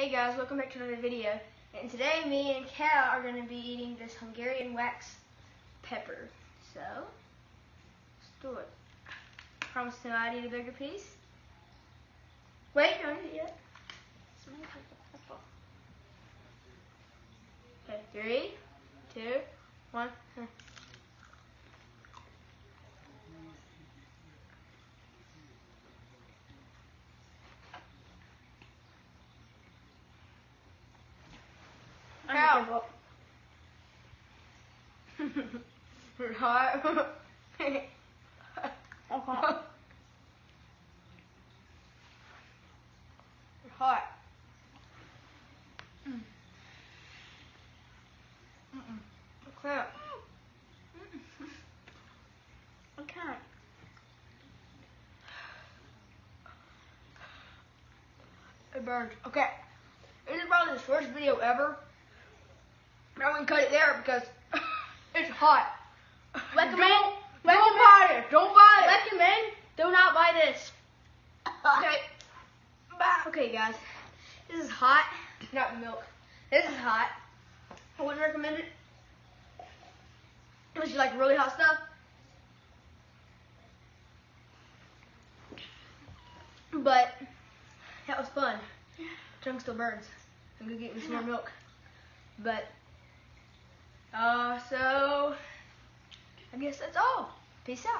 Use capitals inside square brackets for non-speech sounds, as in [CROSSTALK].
Hey guys, welcome back to another video. And today me and Cal are going to be eating this Hungarian wax pepper. So, let's do it. Promise to not eat a bigger piece. Wait, don't eat it yet. Okay, three, two, one. We're [LAUGHS] hot. Okay. Hot. Mm. Mm-mm. Okay. Okay. It burns. Okay. This is probably the first video ever. I'm gonna cut it there because [LAUGHS] it's hot. Recommend- Don't, don't recommend- buy it. Don't buy it. Recommend, do not buy this. Okay. Okay, guys. This is hot. Not milk. This is hot. I wouldn't recommend it. Unless you like really hot stuff. But that was fun. Tongue still burns. I'm gonna get me some more milk. But uh so I guess that's all. Peace out.